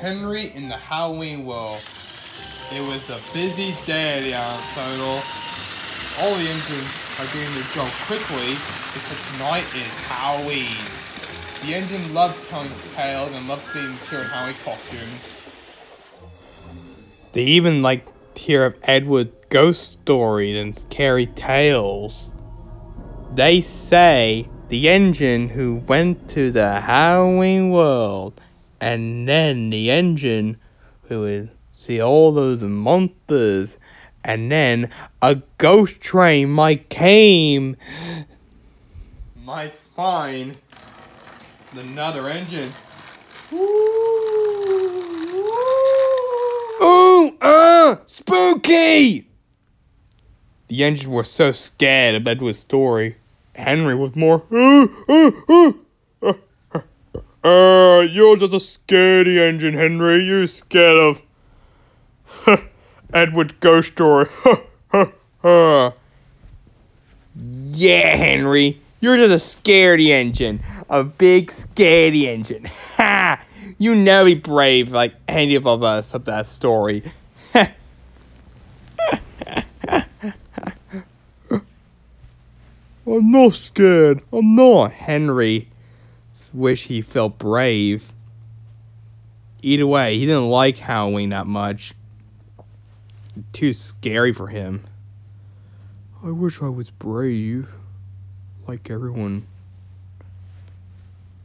Henry in the Halloween world. It was a busy day at the Island All the engines are doing their job quickly because tonight is Halloween. The engine loves telling tales and loves seeing children Halloween costumes. They even like hear of Edward ghost stories and scary tales. They say the engine who went to the Halloween world, and then the engine who would see all those monsters, and then a ghost train might came, might find another engine. Ooh, uh, spooky! The engines were so scared of Edward's story. Henry was more, uh, uh, you're just a scaredy engine, Henry. You're scared of Edward ghost story. yeah, Henry. You're just a scaredy engine. A big scaredy engine. Ha! You never be brave like any of us of that story. I'm not scared. I'm not. Henry wish he felt brave. Either way, he didn't like Halloween that much. Too scary for him. I wish I was brave. Like everyone.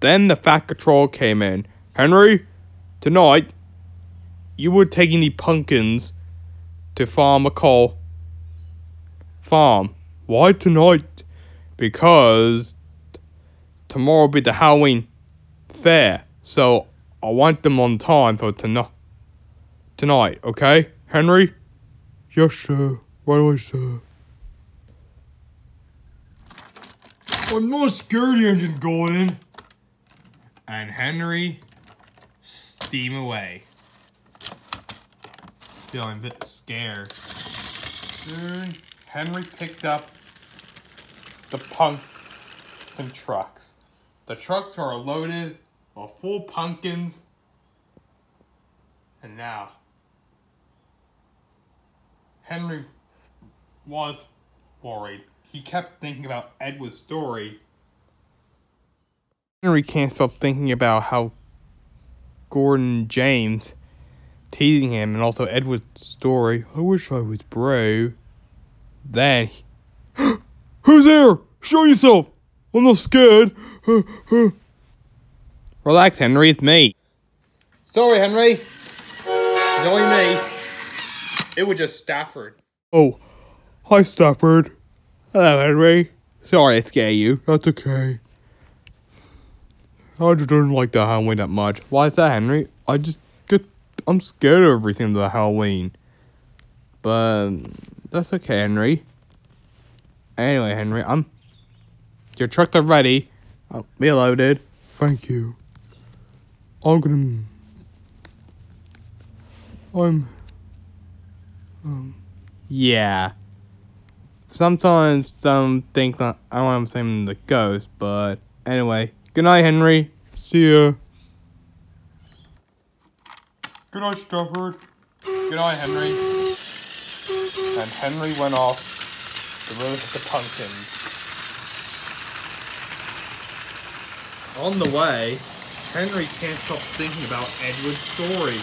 Then the Fat Control came in. Henry, tonight, you were taking the pumpkins to Farm McColl farm. Why tonight? because tomorrow will be the Halloween fair. So I want them on time for tonight. Tonight, okay, Henry? Yes, sir. Right away, sir. I'm not scared the engine going in. And Henry steam away. Feeling a bit scared. Soon, Henry picked up the pumpkin trucks. The trucks are loaded with full pumpkins. And now, Henry was worried. He kept thinking about Edward's story. Henry can't stop thinking about how Gordon James teasing him and also Edward's story. I wish I was brave. Then Who's there? Show yourself! I'm not scared. Relax, Henry. It's me. Sorry, Henry. It's only me. It was just Stafford. Oh, hi, Stafford. Hello, Henry. Sorry I scare you. That's okay. I just don't like the Halloween that much. Why is that, Henry? I just get... I'm scared of everything the Halloween. But... Um, that's okay, Henry. Anyway, Henry, I'm. Your trucks are ready. I'll be loaded. Thank you. I'm gonna. I'm. Um. Yeah. Sometimes some think that I want to say the ghost, but anyway. Good night, Henry. See ya. Good night, Stafford. Good night, Henry. And Henry went off the road to the pumpkins. On the way, Henry can't stop thinking about Edward's story.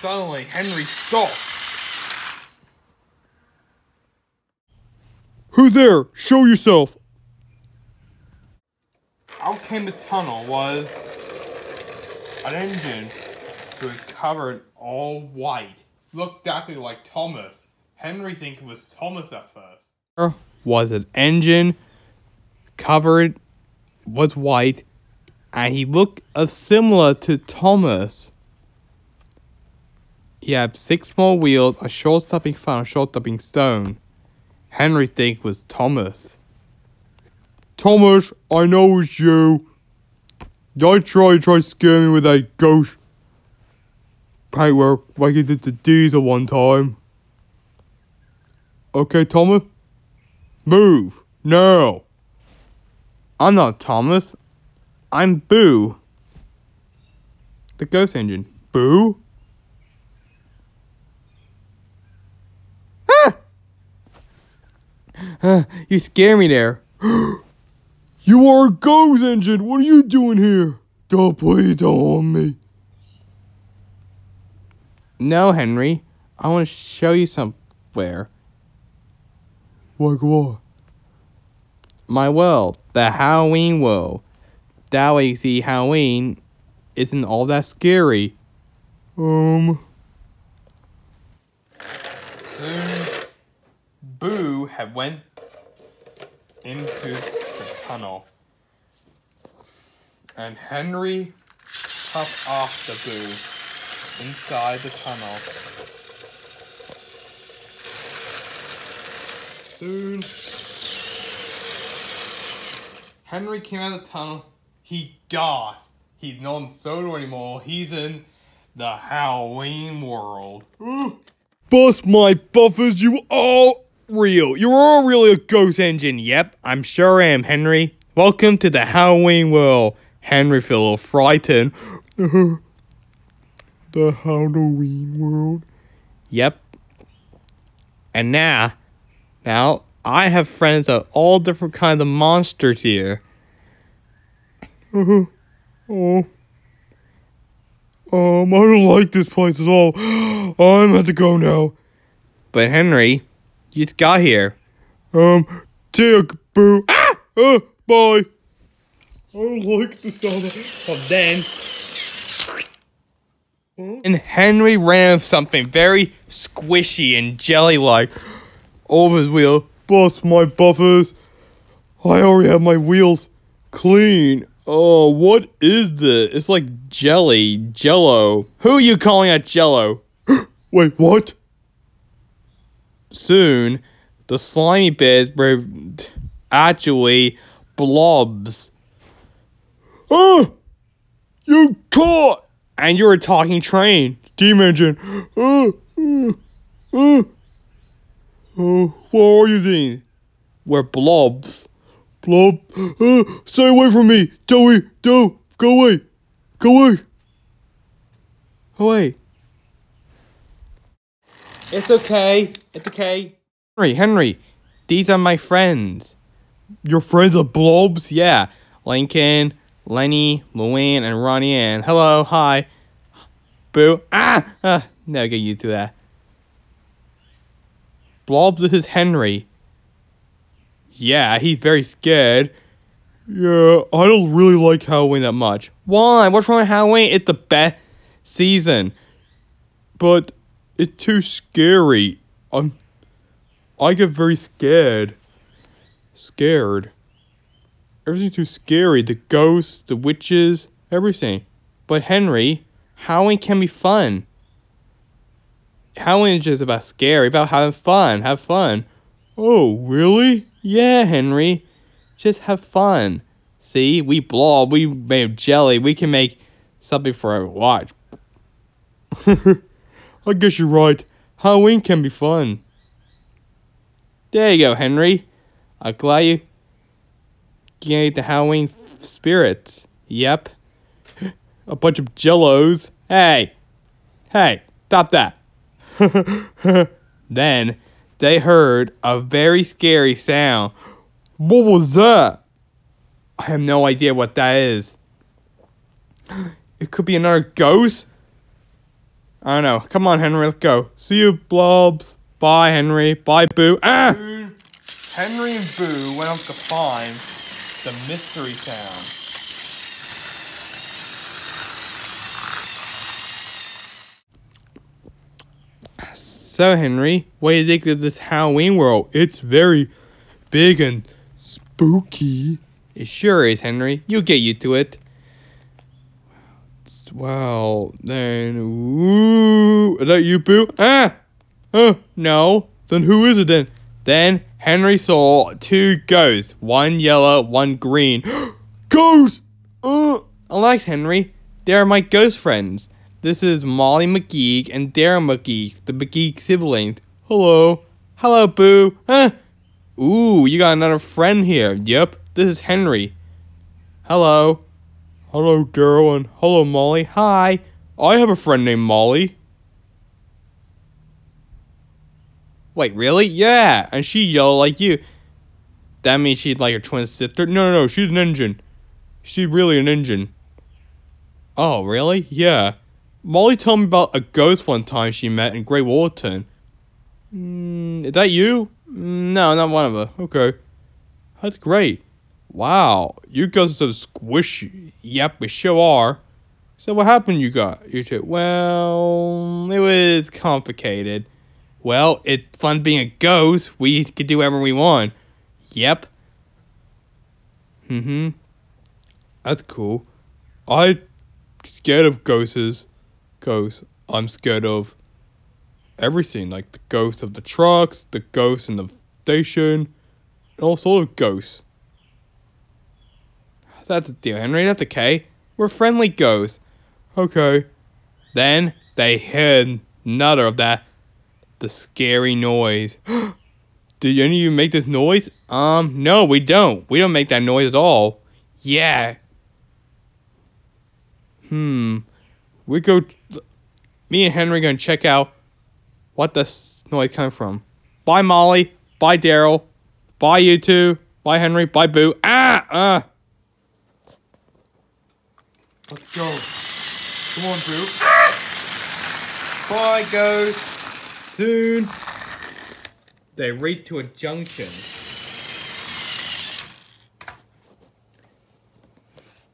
Suddenly, Henry stops. Who's there? Show yourself. Out came the tunnel was an engine who was covered all white. Looked exactly like Thomas. Henry think it was Thomas at first. Was an engine covered was white and he looked uh, similar to Thomas. He had six small wheels, a short stopping front, a short stopping stone. Henry think was Thomas. Thomas, I know it's you. I try try to scare me with that ghost paintwork like he did the diesel one time. Okay, Thomas? Move. Now. I'm not Thomas. I'm Boo. the ghost engine. Boo? Ah! Uh, you scare me there. you are a ghost engine. What are you doing here? Don't please don't harm me. No, Henry. I want to show you somewhere. Like what? My world, the Halloween world. That way you see Halloween isn't all that scary. Um. Soon, Boo had went into the tunnel, and Henry puffed off the Boo inside the tunnel. Soon, Henry came out of the tunnel. He gasped. He's not in Sodor anymore. He's in the Halloween world. Bust my buffers, you all real. You're all really a ghost engine. Yep, I'm sure I am, Henry. Welcome to the Halloween world. Henry feel a little frightened. the Halloween world? Yep. And now, now, I have friends of all different kinds of monsters here. Uh-huh. oh. Um, I don't like this place at all. I'm at to go now. But Henry, you just got here. Um, take boo. Ah! Uh, bye. I don't like the sound of then. And Henry ran something very squishy and jelly-like over his wheel. Bust my buffers. I already have my wheels clean. Oh, what is this? It's like jelly, jello. Who are you calling a jello? Wait, what? Soon, the slimy bits were actually blobs. Oh! You caught! And you're a talking train. Steam engine. Oh, oh, oh. oh what are you doing? We're blobs. Blob. Uh, stay away from me. Joey, do go away. Go away. Away. It's okay. It's okay. Henry, Henry, these are my friends. Your friends are blobs? Yeah. Lincoln, Lenny, Luan, and Ronnie Anne. Hello, hi. Boo. Ah! ah never get used to that. Blobs, this is Henry. Yeah, he's very scared. Yeah, I don't really like Halloween that much. Why? What's wrong with Halloween? It's the best season. But it's too scary. I'm I get very scared. Scared. Everything's too scary. The ghosts, the witches, everything. But Henry, Halloween can be fun. Halloween is just about scary, about having fun. Have fun. Oh, really? Yeah, Henry. Just have fun. See, we blob, we made jelly, we can make something for our watch. I guess you're right. Halloween can be fun. There you go, Henry. I'm glad you gained the Halloween spirits. Yep. A bunch of jellos. Hey! Hey, stop that. then they heard a very scary sound. What was that? I have no idea what that is. It could be another ghost. I don't know. Come on, Henry, let's go. See you, blobs. Bye, Henry. Bye, Boo. Ah! Henry and Boo went up to find the mystery town. So, Henry, what do you think of this Halloween world? It's very big and spooky. It sure is, Henry. You'll get used to it. Well, then, ooh, is that you, Boo? Ah! Oh, no. Then who is it then? Then Henry saw two ghosts, one yellow, one green. ghosts! Uh, Alex, Henry, they're my ghost friends. This is Molly McGeek and Darren McGeek, the McGeek siblings. Hello. Hello, Boo. Huh? Ooh, you got another friend here. Yep, this is Henry. Hello. Hello, Daryl, and hello, Molly. Hi. I have a friend named Molly. Wait, really? Yeah, and she yelled like you. That means she's like your twin sister? No, no, no, she's an engine. She's really an engine. Oh, really? Yeah. Molly told me about a ghost one time she met in Great Walton. Mm, is that you? Mm, no, not one of us. Okay. That's great. Wow, you guys are so squishy. Yep, we sure are. So what happened you got, you two? Well, it was complicated. Well, it's fun being a ghost. We could do whatever we want. Yep. Mm-hmm. That's cool. I'm scared of ghosts. Ghosts. I'm scared of everything, like the ghosts of the trucks, the ghosts in the station, all sort of ghosts. That's the deal, Henry. That's okay. We're friendly ghosts. Okay. Then they heard another of that, the scary noise. Did any of you make this noise? Um, no, we don't. We don't make that noise at all. Yeah. Hmm. We go. Me and Henry gonna check out what this noise coming from. Bye, Molly. Bye, Daryl. Bye, you two. Bye, Henry. Bye, Boo. Ah! Uh. Let's go. Come on, Boo. Bye, ghost. Soon. They reach to a junction.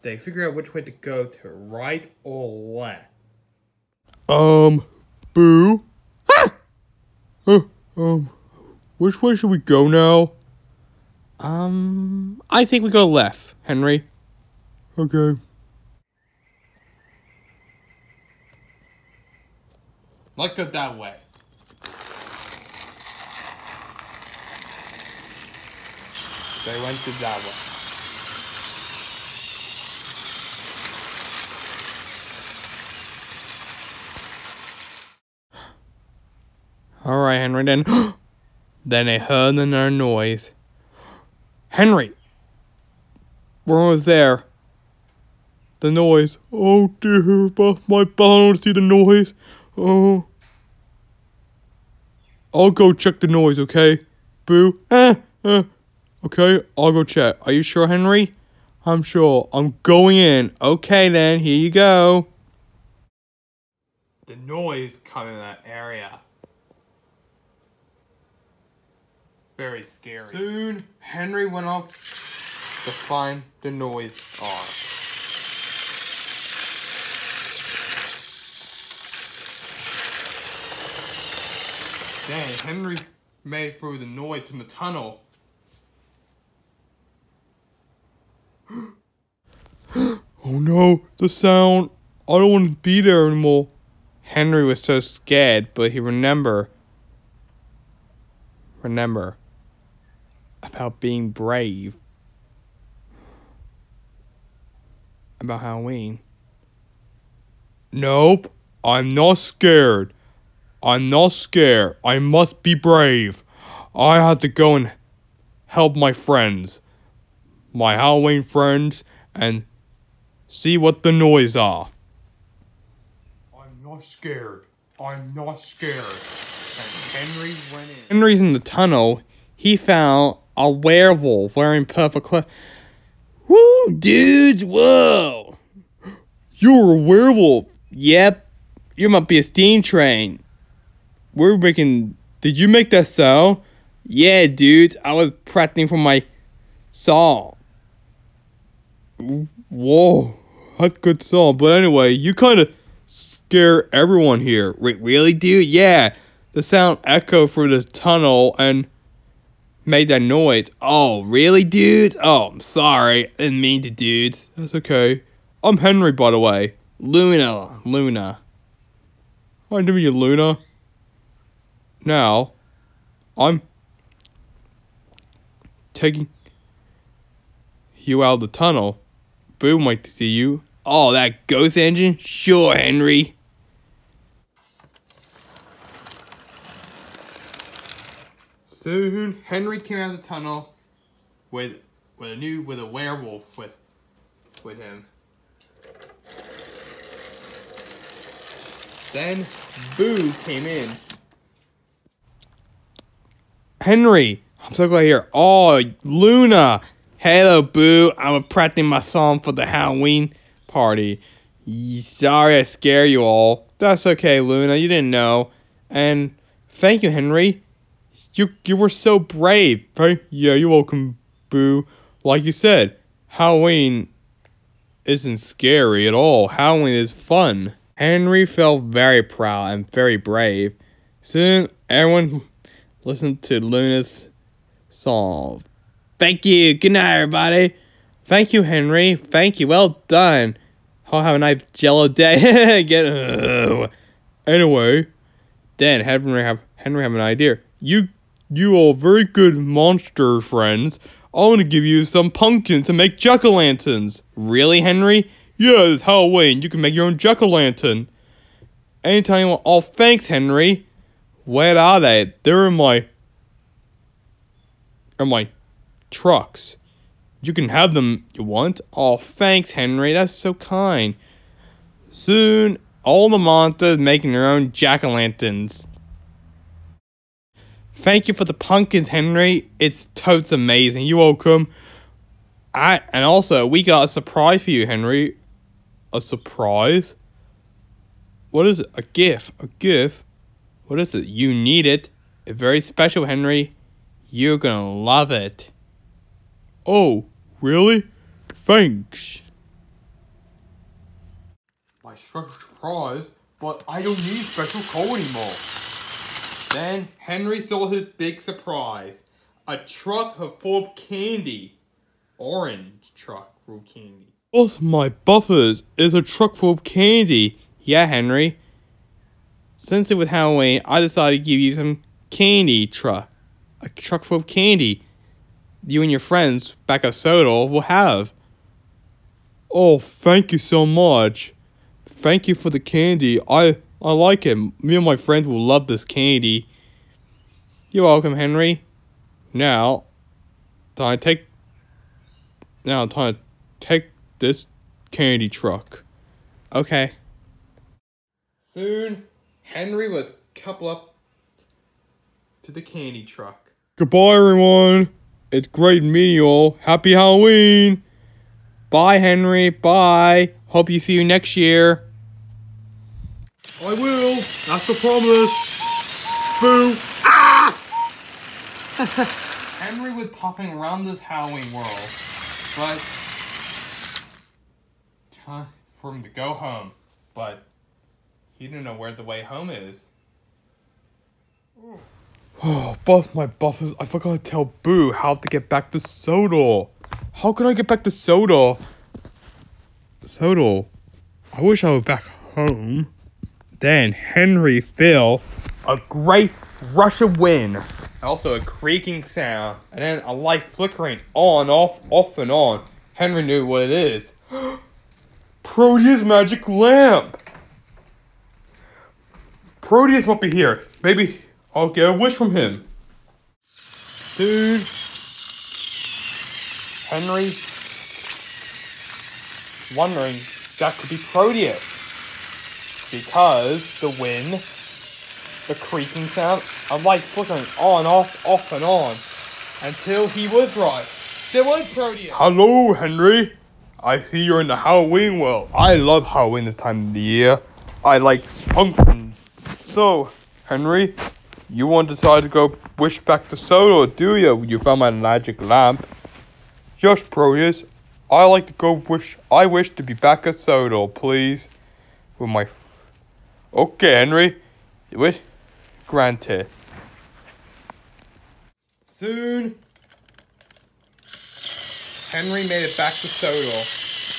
They figure out which way to go to, right or left. Um, Boo? Ah! Uh, um, which way should we go now? Um, I think we go left, Henry. Okay. Let's go that way. They went to that way. All right, Henry. Then, then they heard another noise. Henry, we're almost there. The noise. Oh dear, my bones see the noise. Oh. I'll go check the noise, okay? Boo. Eh, eh. Okay, I'll go check. Are you sure, Henry? I'm sure. I'm going in. Okay, then. Here you go. The noise coming in that area. Very scary. Soon, Henry went off to find the noise are. Dang, Henry made through the noise in the tunnel. oh no, the sound. I don't want to be there anymore. Henry was so scared, but he remember remember about being brave. About Halloween. Nope, I'm not scared. I'm not scared. I must be brave. I have to go and help my friends, my Halloween friends, and see what the noise are. I'm not scared. I'm not scared. And Henry went in. Henry's in the tunnel. He found a werewolf wearing purple clothes. Woo, dudes, whoa. You're a werewolf. Yep. You might be a steam train. We're making. Did you make that sound? Yeah, dude. I was practicing for my song. Whoa, that's a good song. But anyway, you kind of scare everyone here. Wait, really, dude? Yeah. The sound echoed through the tunnel and made that noise. Oh, really, dude? Oh, I'm sorry. I didn't mean to, dudes. That's okay. I'm Henry, by the way. Luna. Luna. To meet you, Luna. Now, I'm taking you out of the tunnel. Boom might like to see you. Oh, that ghost engine? Sure, Henry. Soon, Henry came out of the tunnel with with a new with a werewolf with with him. Then Boo came in. Henry, I'm so glad you're here. Oh, Luna. Hello, Boo. I'm practicing my song for the Halloween party. Sorry I scare you all. That's okay, Luna. You didn't know. And thank you, Henry. You you were so brave. Right? Yeah, you're welcome, Boo. Like you said, Halloween isn't scary at all. Halloween is fun. Henry felt very proud and very brave. Soon, everyone listened to Luna's song. Thank you. Good night, everybody. Thank you, Henry. Thank you. Well done. I'll have a nice jello day. Get uh. anyway. Then Henry have Henry have an idea. You you all very good monster friends. I want to give you some pumpkins to make jack o' lanterns. Really, Henry? Yeah, it's Halloween. You can make your own jack o' lantern. Anytime you want. Oh, thanks, Henry. Where are they? They're in my. In my trucks. You can have them you want. Oh, thanks, Henry. That's so kind. Soon, all the monsters making their own jack o' lanterns. Thank you for the pumpkins, Henry. It's totes amazing. You're welcome. I and also we got a surprise for you, Henry. A surprise? What is it? A gift? A gift? What is it? You need it. It's very special, Henry. You're gonna love it. Oh, really? Thanks. My special surprise, but I don't need special coal anymore. Then Henry saw his big surprise. A truck full of candy. Orange truck full of candy. What's my buffers is a truck full of candy. Yeah, Henry. Since it was Halloween, I decided to give you some candy truck. A truck full of candy. You and your friends back at Sodor will have. Oh, thank you so much. Thank you for the candy. I I like it. Me and my friends will love this candy. You're welcome, Henry. Now, time to take. Now, time to take this candy truck. Okay. Soon, Henry was coupled up to the candy truck. Goodbye, everyone. It's great meeting you all. Happy Halloween. Bye, Henry. Bye. Hope you see you next year. I will. That's the promise. Boo. Ah! Henry was popping around this Halloween world, but time for him to go home. But he didn't know where the way home is. Oh, both my buffers. I forgot to tell Boo how to get back to Sodor. How can I get back to Sodor? Sodor. I wish I were back home. Then Henry feel a great rush of wind. Also a creaking sound. And then a light flickering on, off, off and on. Henry knew what it is. Proteus magic lamp. Proteus won't be here. Maybe I'll get a wish from him. Dude. Henry. Wondering that could be Proteus. Because the wind, the creaking sound, a light flickering on, off, off and on. Until he was right. There was Proteus. Hello, Henry. I see you're in the Halloween world. I love Halloween this time of the year. I like pumpkins. So, Henry, you want to decide to go wish back to Sodor, do you? You found my magic lamp. Yes, Proteus. I like to go wish. I wish to be back at Sodor, please. With my. Okay, Henry. You wish? Granted. Soon. Henry made it back to Sodor.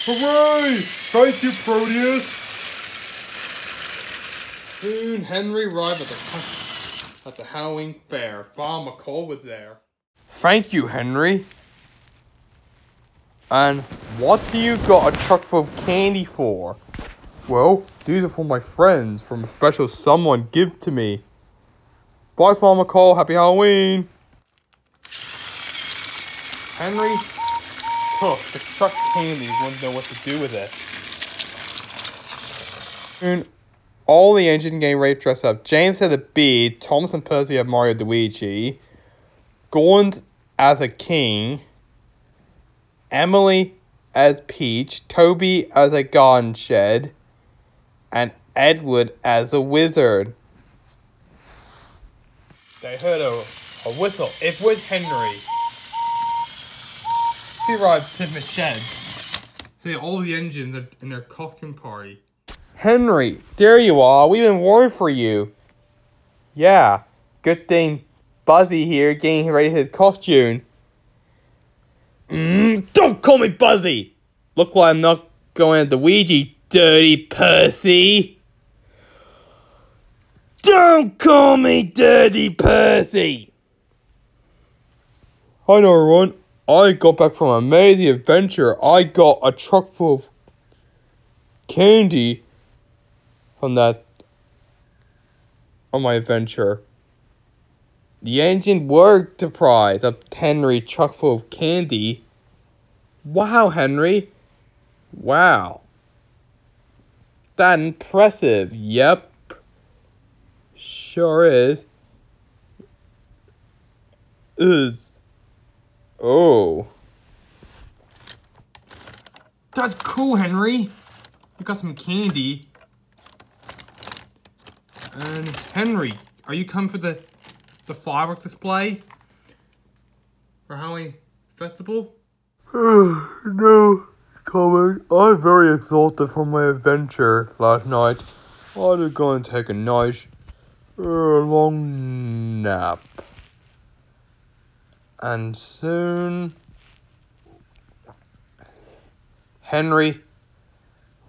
Hooray! Thank you, Proteus! Soon, Henry arrived at the, at the Halloween fair. Farmer McColl was there. Thank you, Henry. And what do you got a truck full of candy for? Well, these are for my friends from a special someone give to me. Bye, Farmer McColl. Happy Halloween. Henry took the truck candy. Wouldn't know what to do with it. And all the engine getting ready to dress up. James had a bee. Thomas and Percy have Mario Luigi. Gordon as a king. Emily as Peach. Toby as a garden shed. And Edward as a wizard. They heard a, a whistle. It was Henry. He arrived to the shed. See all the engines are in their costume party. Henry, there you are. We've been worried for you. Yeah, good thing Buzzy here getting ready his costume. Mm, don't call me Buzzy! Look like I'm not going at the Ouija, dirty Percy. Don't call me Dirty Percy! Hi everyone. I got back from an amazing adventure. I got a truck full of candy from that on my adventure. The engine worked to prize of Henry truck full of candy. Wow, Henry. Wow. That impressive. Yep. Sure is. Is. Oh. That's cool, Henry. You got some candy. And Henry, are you coming for the the fireworks display for Halloween festival? no, coming. I'm very exhausted from my adventure last night. I'm going to take a nice uh, long nap. And soon, Henry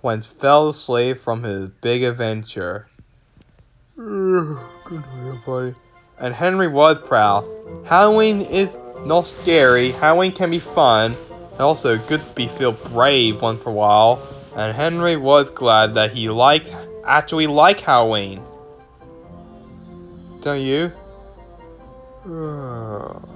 went fell asleep from his big adventure. Good night, everybody. And Henry was proud. Halloween is not scary. Halloween can be fun. Also good to be feel brave once for a while. And Henry was glad that he liked actually like Halloween. Don't you?